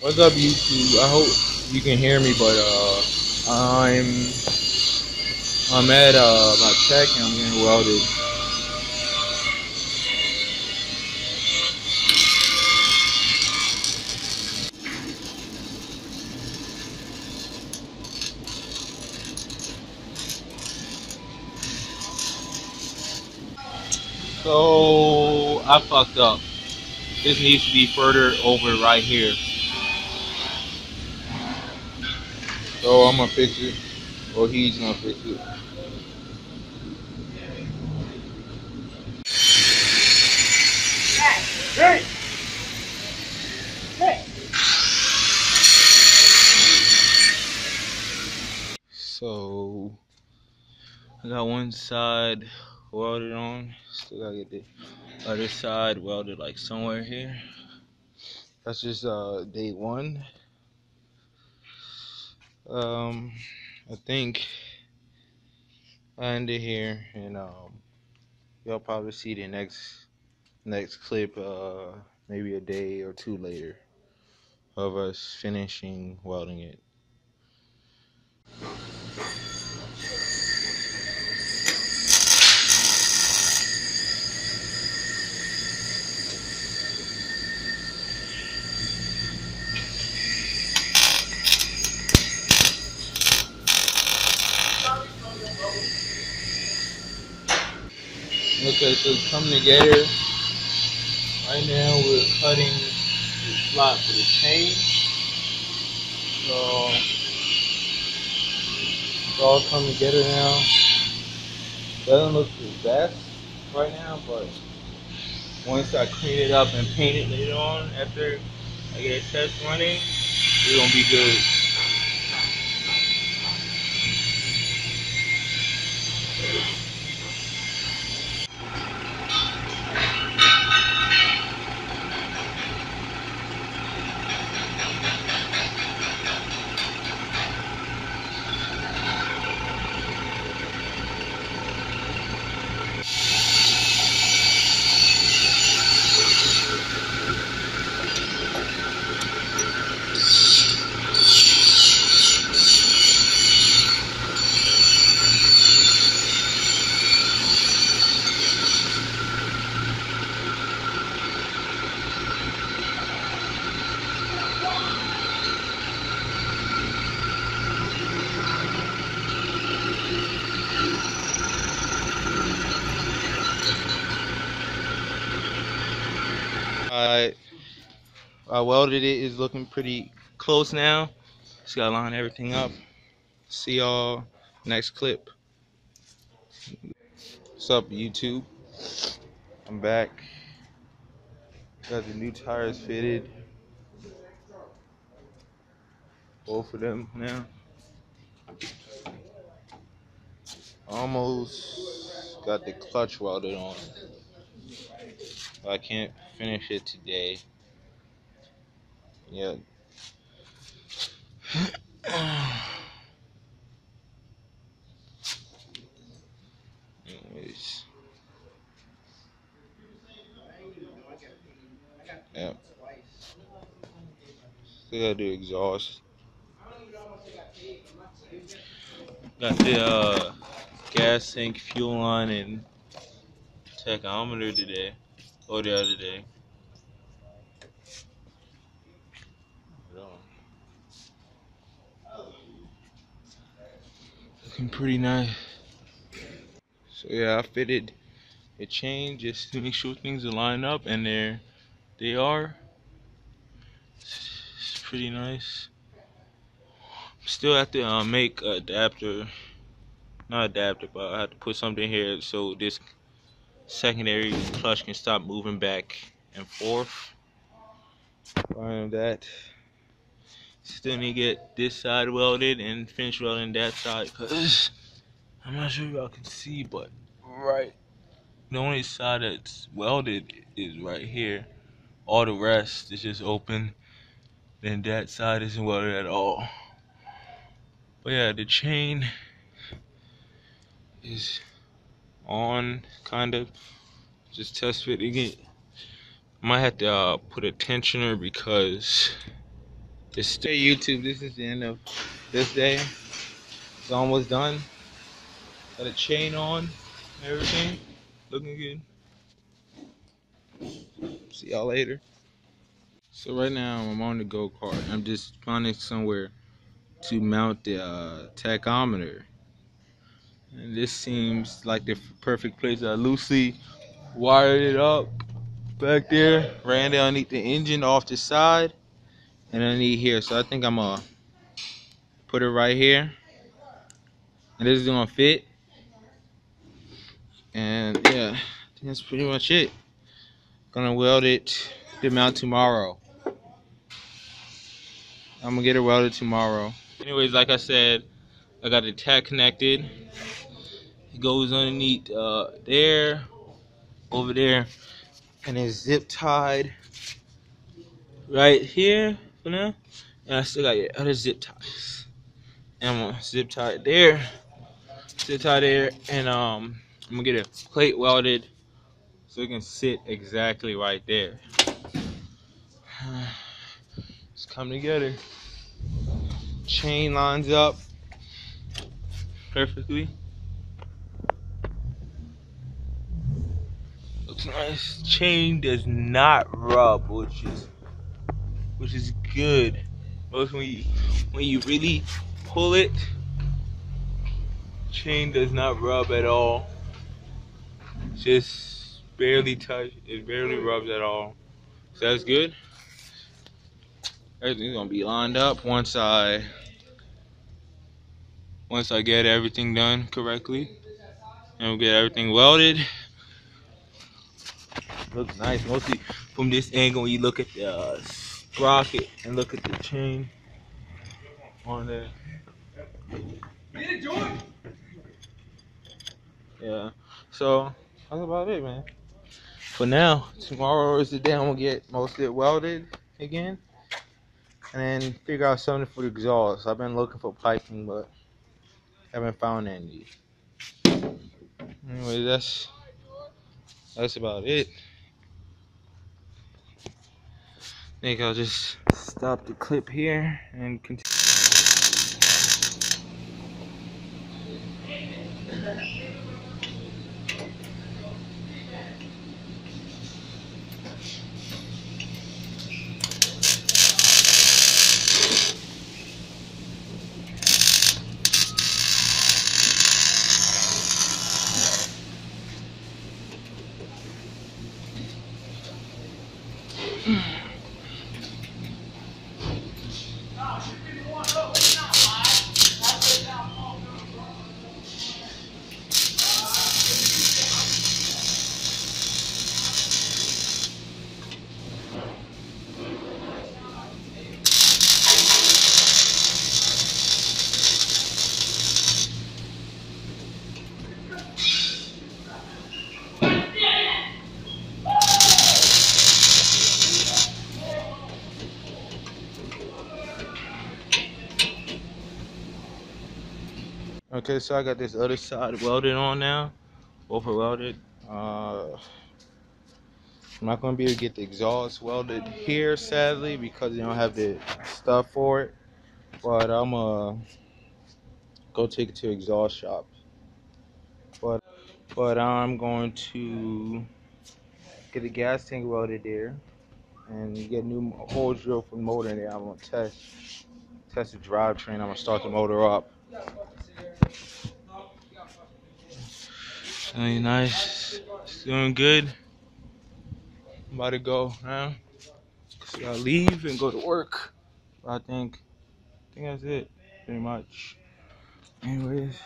What's up, YouTube? I hope you can hear me, but uh, I'm I'm at uh my tech and I'm getting welded. So I fucked up. This needs to be further over right here. So I'm gonna fix it, or he's gonna fix it. Hey! Hey! So I got one side welded on. Still gotta get the other side welded like somewhere here. That's just uh day one. Um I think I ended here and um y'all probably see the next next clip uh maybe a day or two later of us finishing welding it. So it's coming together. Right now we're cutting the slot for the chain. So it's all coming together now. Doesn't look the best right now, but once I clean it up and paint it later on after I get a test running, it's gonna be good. I I welded it. It's looking pretty close now. Just gotta line everything up. See y'all next clip. What's up, YouTube? I'm back. Got the new tires fitted. Both of them now. Almost got the clutch welded on. I can't finish it today. Yeah. Anyways. Yeah. Still gotta do exhaust. Got the uh, gas tank fuel line and tachometer today or the other day. Looking pretty nice. So yeah, I fitted a chain just to make sure things are lined up, and there they are. It's pretty nice. Still have to uh, make adapter, not adapter, but I have to put something here so this secondary clutch can stop moving back and forth. Find that. Still need to get this side welded and finish welding that side because I'm not sure y'all can see, but right, the only side that's welded is right here. All the rest is just open. Then that side isn't welded at all. But yeah, the chain is on, kind of. Just test fitting it. Might have to uh, put a tensioner because it's stay YouTube. This is the end of this day. It's almost done. Got a chain on, everything. Looking good. See y'all later. So right now I'm on the go-kart. I'm just finding somewhere to mount the uh, tachometer. And this seems like the perfect place. Uh, I loosely wired it up back there. Ran down underneath the engine off the side. And underneath here. So I think I'm gonna put it right here. And this is gonna fit. And yeah, think that's pretty much it. Gonna weld it to mount tomorrow. I'm gonna get it welded tomorrow. Anyways, like I said, I got the tach connected. Goes underneath uh, there, over there, and it's zip tied right here for now. And I still got your other zip ties. And I'm gonna zip tie it there, zip tie there, and um, I'm gonna get a plate welded so it can sit exactly right there. It's come together. Chain lines up perfectly. Nice. Chain does not rub, which is which is good. Most when you when you really pull it, chain does not rub at all just barely touch it barely rubs at all so that's good everything's gonna be lined up once I once I get everything done correctly and we'll get everything welded looks nice mostly from this angle you look at the uh, sprocket and look at the chain on there yeah so that's about it, man. For now, tomorrow is the day I'm gonna get most of it welded again, and then figure out something for the exhaust. I've been looking for piping, but haven't found any. Anyway, that's that's about it. I think I'll just stop the clip here and continue. Hmm. Okay, so I got this other side welded on now. Are welded. Uh, I'm not gonna be able to get the exhaust welded here, sadly, because you don't have the stuff for it. But I'm gonna go take it to exhaust shop. But but I'm going to get the gas tank welded there and get new holes drilled for the motor in there. I'm gonna test test the drivetrain. I'm gonna start the motor up. Really nice. It's doing good. I'm about to go now. So I leave and go to work. I think I think that's it, pretty much. Anyways.